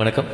வணக்கம்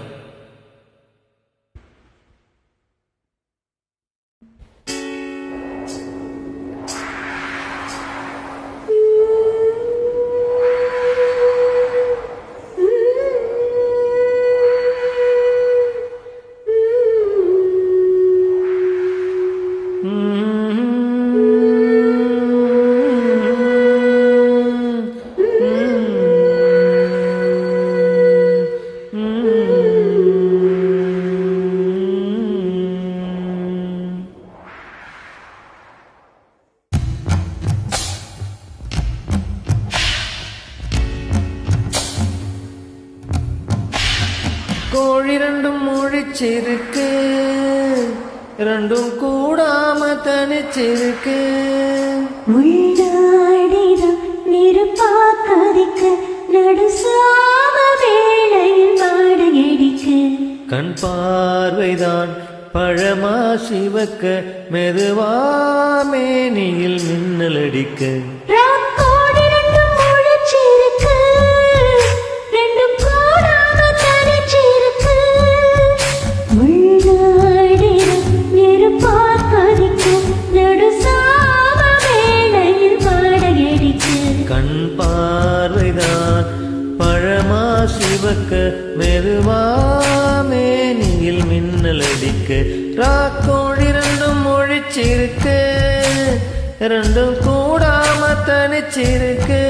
கோழி ரெண்டும் முழிச்சிருக்கு. ரெண்டும் கூடாம தனிச்சிருக்கு. உள்ளாடிடம் நெருப்பாக்காதிக்க நடுசாம வேளையில் வாடகடிக்க கண் பார்வைதான் பழமா சிவக்க மெதுவா மேனியில் மின்னல் சிவக்க மெதுவா மேனியில் மின்னல் அடிக்க. ராக்கோழி ரெண்டும் ஒழிச்சிருக்கு ரெண்டும் கூடாம தனிச்சிருக்கு.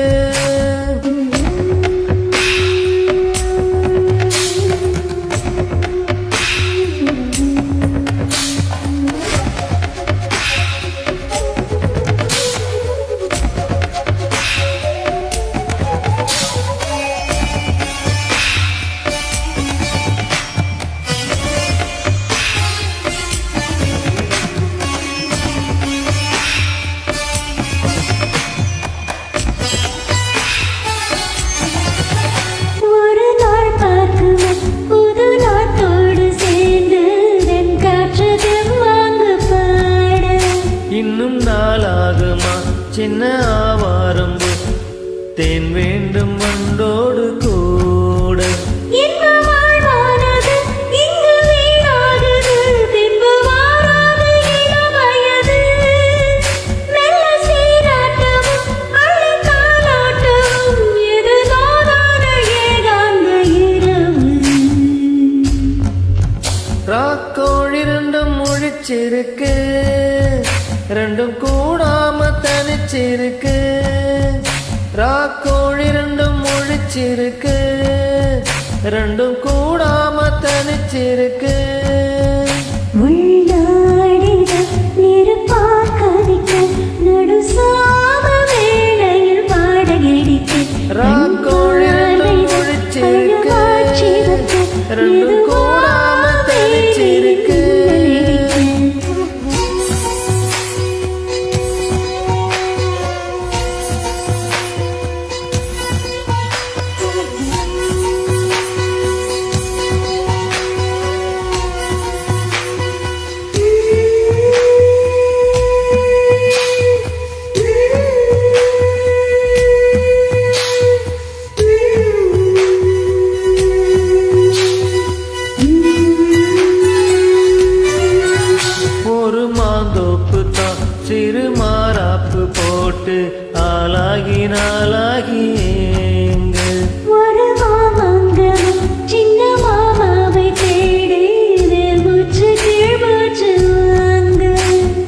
சின்ன ஆவாரம்பு? தேன் வேண்டும் வண்டோடு கூட. இந்த வாழ்வானது இங்கு ரெண்டும் கூடாம தனிச்சிருக்கு ராக்கோழி ரெண்டும் முழிச்சிருக்கு. ரெண்டும் கூடாம தனிச்சிருக்கு ஆளாகி நாளாகி ஏங்க ஒரு மாமங்கலம் சின்ன மாமாவை தேடி மூச்சு கீழ்மூச்சு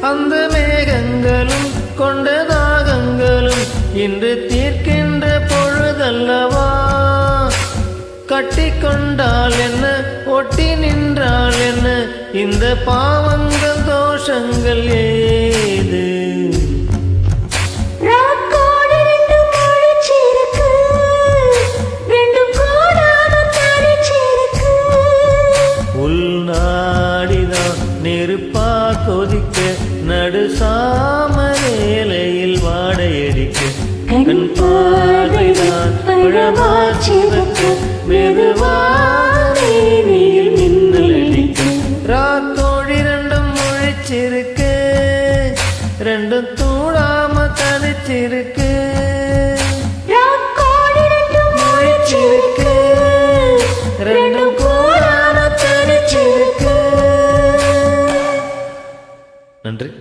அந்த மேகங்களும் கொண்ட தாகங்களும் இன்று தீர்க்கின்ற பொழுதல்லவா? கட்டி கொண்டால் என்ன ஒட்டி நின்றால் என்ன? இந்த பாவங்கள் தோஷங்கள் ஏது கொதிக்க நடுசாம வேலையில் வாடையடிக்க கண் பார்வைதான் பழமா சிவக்க மெதுவாக மேனியில் மின்னல் அடிக்க ராக்கோழி ரெண்டும் முழிச்சிருக்கு ரெண்டும் தூளாம தனிச்சிருக்கு நன்றி.